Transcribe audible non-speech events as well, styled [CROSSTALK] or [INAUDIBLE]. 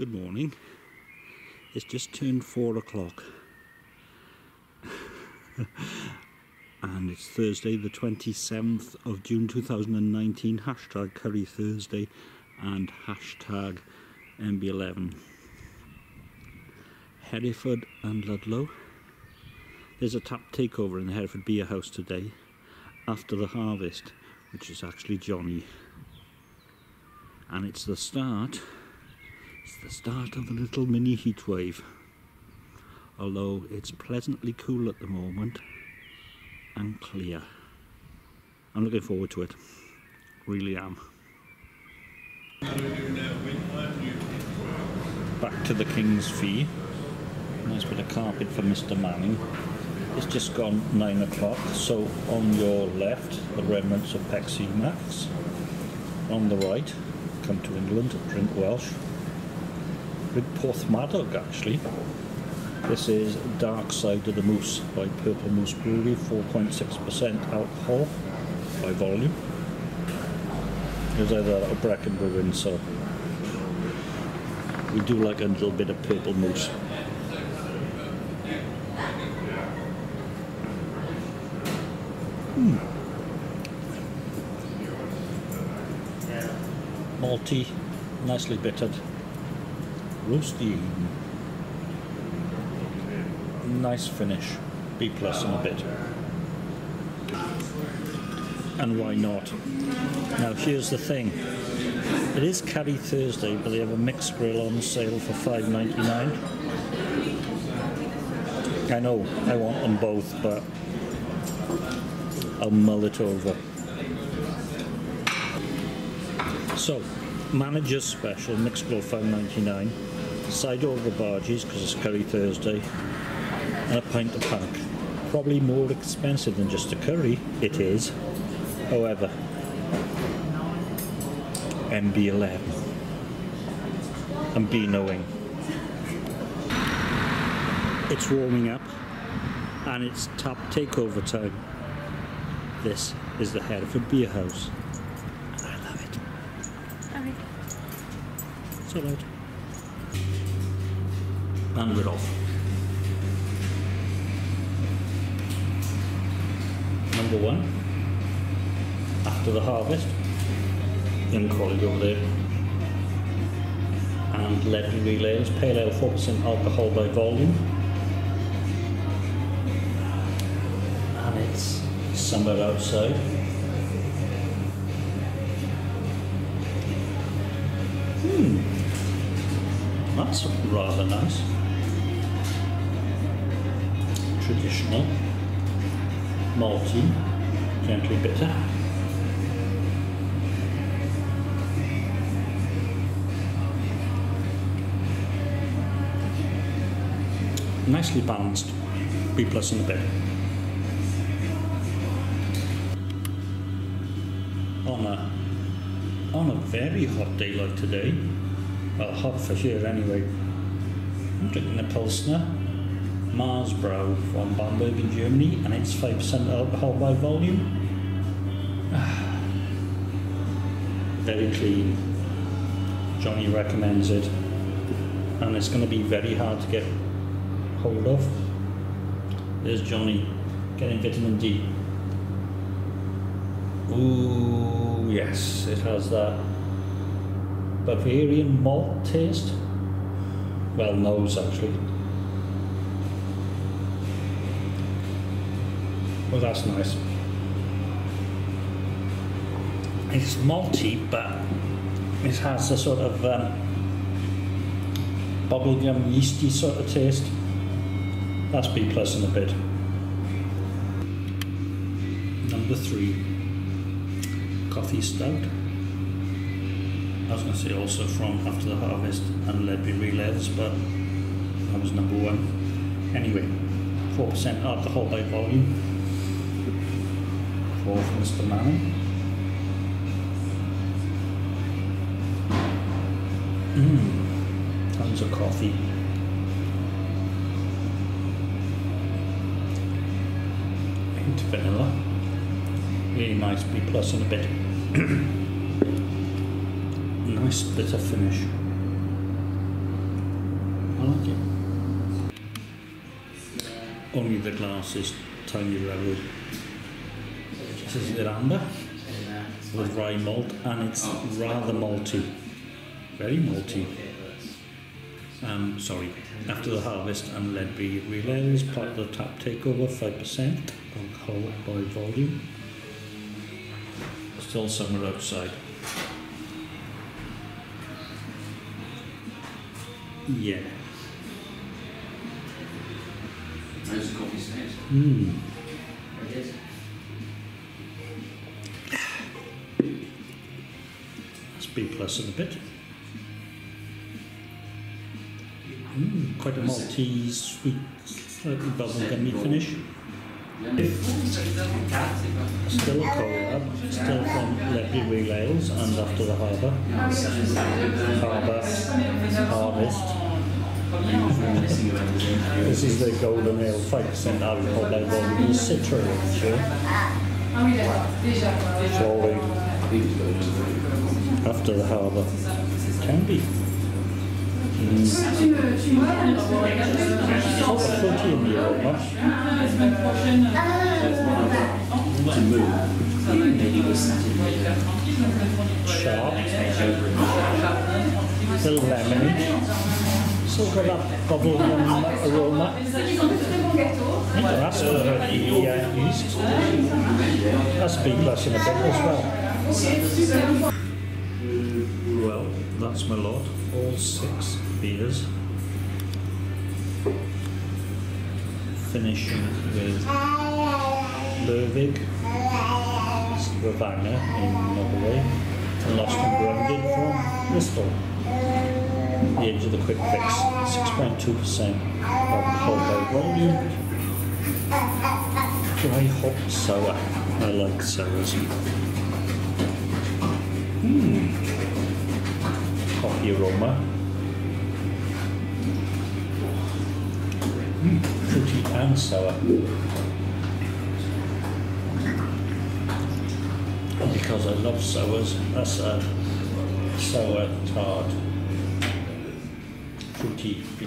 Good morning. It's just turned four o'clock. [LAUGHS] and it's Thursday, the 27th of June 2019. Hashtag Curry Thursday and hashtag MB11. Hereford and Ludlow. There's a tap takeover in the Hereford Beer House today after the harvest, which is actually Johnny. And it's the start it's the start of a little mini heat wave. Although it's pleasantly cool at the moment and clear. I'm looking forward to it. Really am. Back to the King's Fee. Nice bit of carpet for Mr. Manning. It's just gone nine o'clock, so on your left, the remnants of Pepsi Max. On the right, come to England, drink Welsh. With Porthmadog actually. This is Dark Side of the Moose by Purple Moose Brewery, 4.6% alcohol by volume. It was either a Brecon Brewing, so we do like a little bit of Purple Moose. Hmm. Malty, nicely bittered roasty. Nice finish. B plus in a bit. And why not? Now here's the thing. It is Curry Thursday, but they have a mixed grill on sale for five ninety nine. I know I want them both, but I'll mull it over. So, manager's special mixed grill five ninety nine side over the barges because it's curry Thursday, and a pint of pack. Probably more expensive than just a curry, it is. However, MB11 and be knowing. It's warming up and it's tap takeover time. This is the Hereford Beer House. I love it. Alright. It's alright and off. Number one, after the harvest, young colleague over there, and Ledbury Real Ales, pale ale 4% alcohol by volume. And it's somewhere outside. Hmm, that's rather nice traditional, malty, gently bitter. Nicely balanced, B plus in a bit. On a on a very hot day like today, well hot for here anyway, I'm drinking a Pilsner Mahrs Bräu from Bamberg in Germany, and it's 5% alcohol by volume. [SIGHS] very clean. Johnny recommends it, and it's going to be very hard to get hold of. There's Johnny getting vitamin D. Ooh, yes, it has that Bavarian malt taste. Well, nose actually. Well, that's nice. It's malty, but it has a sort of um, bubblegum yeasty sort of taste. That's B plus in a bit. Number three, coffee stout. I was going to say also from After the Harvest and Ledbury Real Ales, but that was number one. Anyway, 4% alcohol by volume Wolf, Mr. Manning. Mmm, tons of coffee. And vanilla. Really nice B plus and a bit. [CLEARS THROAT] nice bitter finish. I like it. Only the glass is tiny level. This is the amber with rye malt, and it's rather malty, very malty. Um, sorry, after the harvest and Ledbury Real Ales, part of the tap takeover, 5% alcohol by volume. Still somewhere outside. Yeah. Are coffee snacks. Mm. B plus in a bit. Mm, quite a Maltese, sweet, slightly bubblegummy finish. Still a collab, still from Ledbury Real Ales and after the harbour. Harbour, harvest. This is the golden ale, 5% alcohol by volume, citra sure. Slowly after the harbour. Can be. Sort of the aroma. To move. Maybe we're sat in the Sharp. Little lemony. Still got that bubblegum aroma. I think that's the uh, yeast. That's B plus in a bit as well. Well, that's my lot. All six beers. Finishing with Lervig, Stavanger in Norway, and Lost and Grounded from Bristol. The edge of the quick fix, 6.2% alcohol by volume. Dry hop sour. I like sours. Hmm. Coffee aroma. Mm, fruity and sour. Because I love sours, that's a sour tart. Fruity B++.